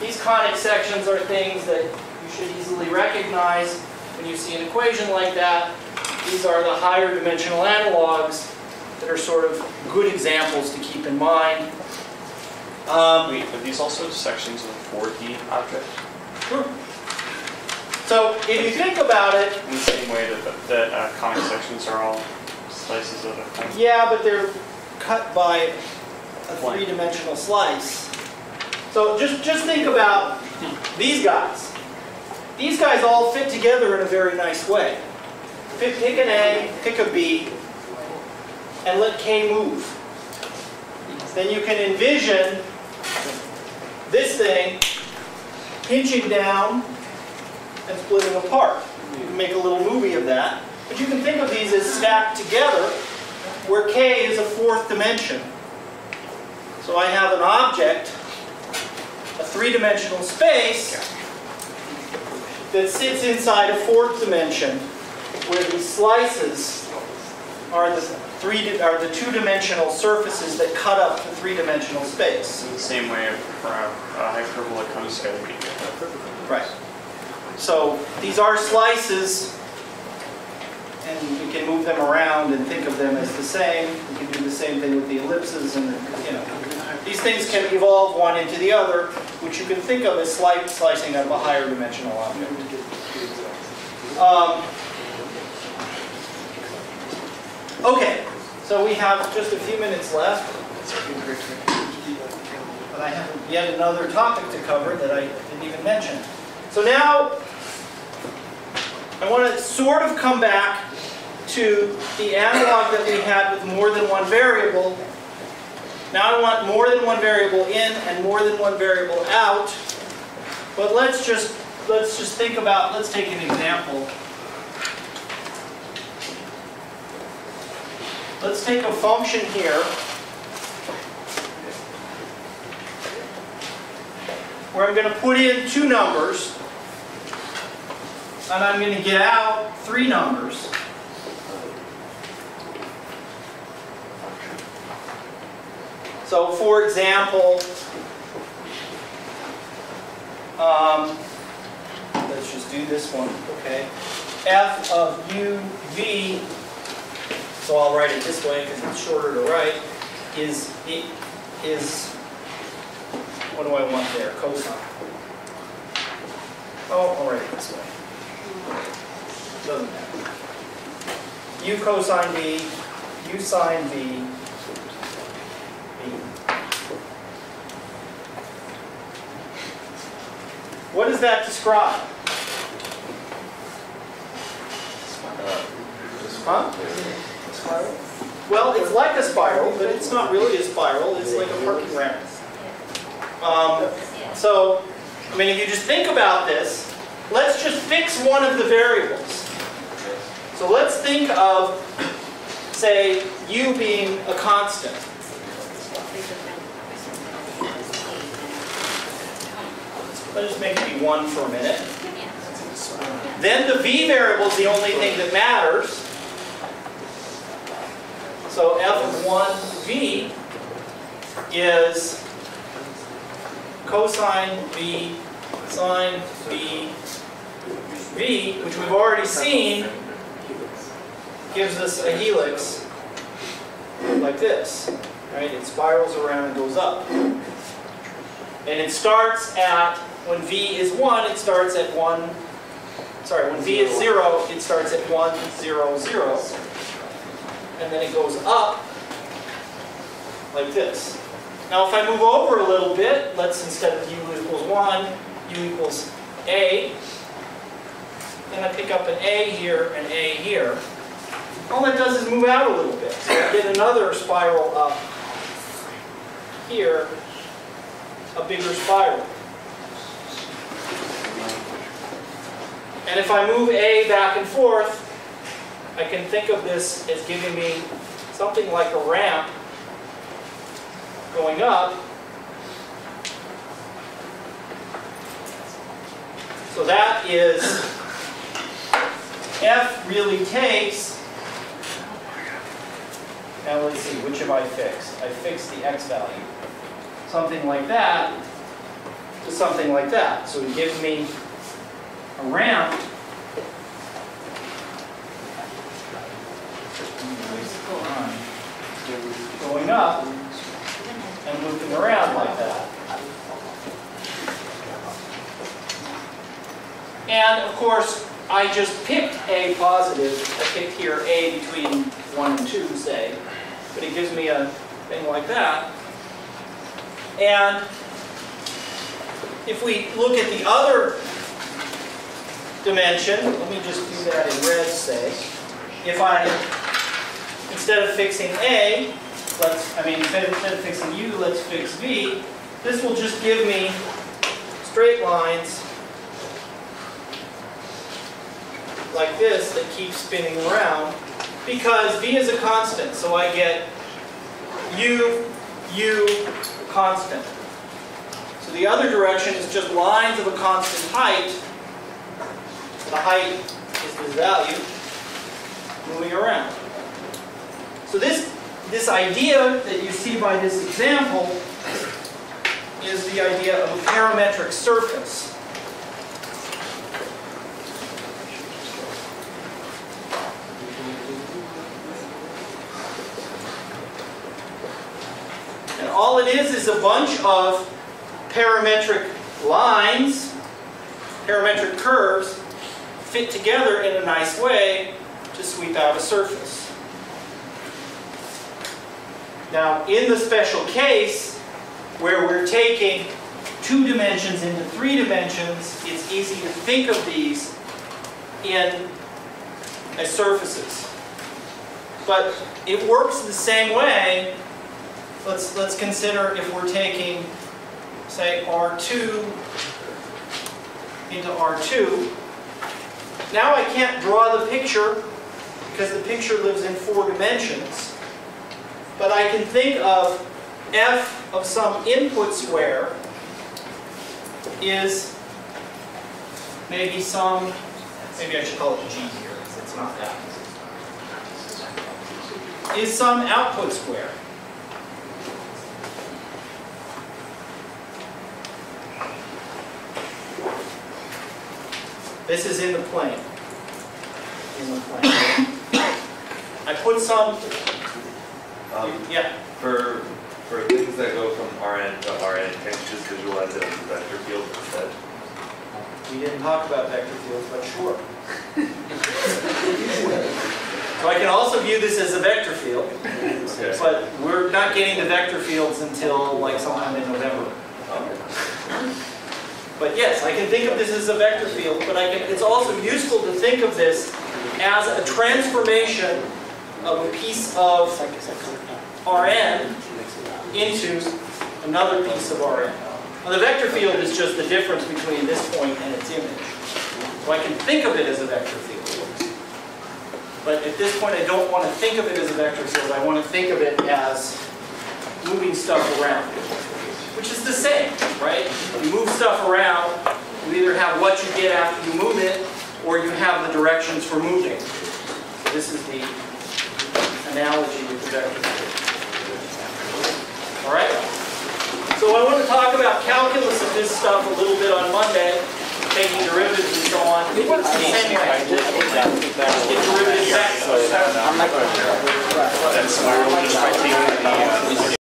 Speaker 1: these conic sections are things that you should easily recognize when you see an equation like that. These are the higher dimensional analogs that are sort of good examples to keep in mind. Um,
Speaker 5: Wait, are these also sections of a 4D object?
Speaker 1: So if you think about it,
Speaker 5: In the same way that, that uh, conic sections are all slices of a cone?
Speaker 1: yeah, but they're cut by a three-dimensional slice. So just, just think about these guys. These guys all fit together in a very nice way. Pick, pick an A, pick a B, and let K move. Then you can envision this thing pinching down and splitting apart. You can make a little movie of that. But you can think of these as stacked together where K is a fourth dimension. So I have an object, a three-dimensional space, that sits inside a fourth dimension where these slices are the three, are the two-dimensional surfaces that cut up the three-dimensional space.
Speaker 5: In the same way for a, a hyperbola comes we
Speaker 1: Right. So these are slices, and we can move them around and think of them as the same. We can do the same thing with the ellipses and, you know. These things can evolve one into the other, which you can think of as slice, slicing of a higher dimensional object. Um, Okay, so we have just a few minutes left. But I have yet another topic to cover that I didn't even mention. So now, I want to sort of come back to the analog that we had with more than one variable. Now I want more than one variable in and more than one variable out. But let's just, let's just think about, let's take an example. Let's take a function here where I'm going to put in two numbers and I'm going to get out three numbers. So for example, um, let's just do this one, okay? f of u v, so I'll write it this way because it's shorter to write, is, is, what do I want there, cosine? Oh, I'll write it this way. Doesn't matter. U cosine v, U sine v, What does that describe? Huh? Well, it's like a spiral, but it's not really a spiral, it's like a parking ramp. Um, so, I mean, if you just think about this, let's just fix one of the variables. So let's think of, say, u being a constant. Let's just make it be 1 for a minute. Then the v variable is the only thing that matters. So f of 1v is cosine v sine v v, which we've already seen, gives us a helix like this. Right? It spirals around and goes up. And it starts at, when v is 1, it starts at 1, sorry, when v is 0, it starts at 1, 0, 0. And then it goes up like this. Now if I move over a little bit, let's instead of u equals 1, u equals a, then I pick up an a here and a here. All that does is move out a little bit. So I get another spiral up here, a bigger spiral. And if I move A back and forth, I can think of this as giving me something like a ramp going up. So that is, F really takes, now let's see, which have I fixed? I fixed the X value. Something like that to something like that. So it gives me a ramp going up and looping around like that. And of course, I just picked A positive. I picked here A between 1 and 2, say. But it gives me a thing like that. And if we look at the other dimension, let me just do that in red, say. If I, instead of fixing A, let's, I mean, instead of fixing U, let's fix V. This will just give me straight lines like this that keep spinning around because V is a constant, so I get U, U, constant. So the other direction is just lines of a constant height. The height is this value moving around. So this, this idea that you see by this example is the idea of a parametric surface. And all it is is a bunch of parametric lines, parametric curves, fit together in a nice way to sweep out a surface. Now, in the special case, where we're taking two dimensions into three dimensions, it's easy to think of these in as surfaces. But it works the same way. Let's, let's consider if we're taking, say, R2 into R2. Now I can't draw the picture because the picture lives in four dimensions. But I can think of f of some input square is maybe some, maybe I should call it g here it's not that. Is some output square. This is in the plane. In the plane. I put some,
Speaker 3: Um,
Speaker 1: yeah,
Speaker 3: for, for things that go from Rn to Rn, can you just visualize it as a vector field instead?
Speaker 1: we didn't talk about vector fields, but sure. So I can also view this as a vector field,
Speaker 3: Okay.
Speaker 1: but we're not getting to vector fields until like sometime in November. But yes, I can think of this as a vector field, but I can, it's also useful to think of this as a transformation of a piece of Rn into another piece of Rn. Now, the vector field is just the difference between this point and its image. So I can think of it as a vector field. But at this point, I don't want to think of it as a vector field. I want to think of it as moving stuff around, which is the same, right? You move stuff around, you either have what you get after you move it, or you have the directions for moving. So this is the analogy with the vector. All right? So I want to talk about calculus of this stuff a little bit on Monday, taking derivatives and so on. Get derivatives back.
Speaker 5: That's where we'll just by taking the, uh,